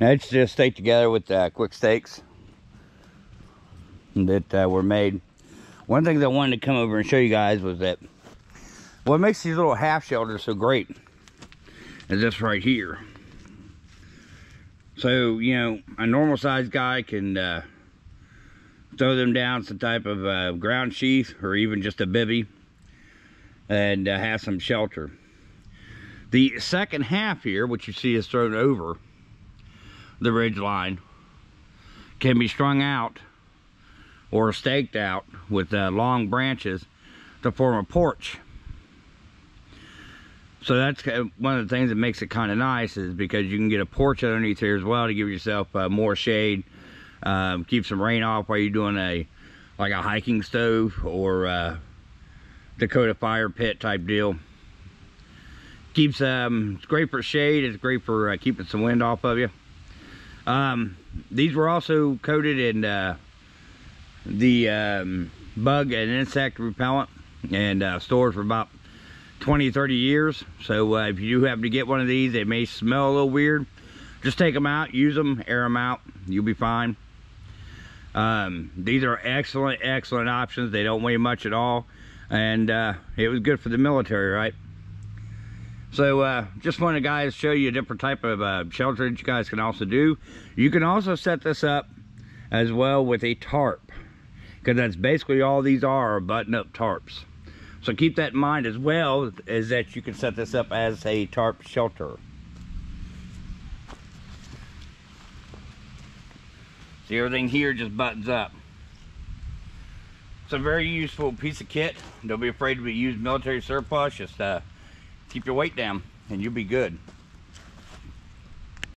It's just stayed together with uh, quick stakes that uh, were made. One thing that I wanted to come over and show you guys was that what makes these little half shelters so great is this right here. So, you know, a normal sized guy can uh, throw them down some type of uh, ground sheath or even just a bivy and uh, have some shelter. The second half here, which you see is thrown over the ridge line, can be strung out or staked out with uh, long branches to form a porch. So that's one of the things that makes it kind of nice is because you can get a porch underneath here as well to give yourself uh, more shade, um, keep some rain off while you're doing a like a hiking stove or uh, Dakota fire pit type deal. Keeps um, it's great for shade. It's great for uh, keeping some wind off of you. Um, these were also coated in uh, the um, bug and insect repellent and uh, stored for about 20 30 years. So uh, if you do happen to get one of these they may smell a little weird. Just take them out use them air them out. You'll be fine. Um, these are excellent excellent options. They don't weigh much at all. And uh, it was good for the military right so uh, just wanted to guys show you a different type of uh, shelter that you guys can also do you can also set this up as well with a tarp because that's basically all these are, are button-up tarps. So keep that in mind as well, is that you can set this up as a tarp shelter. See, everything here just buttons up. It's a very useful piece of kit. Don't be afraid to use military surplus. Just uh, keep your weight down and you'll be good.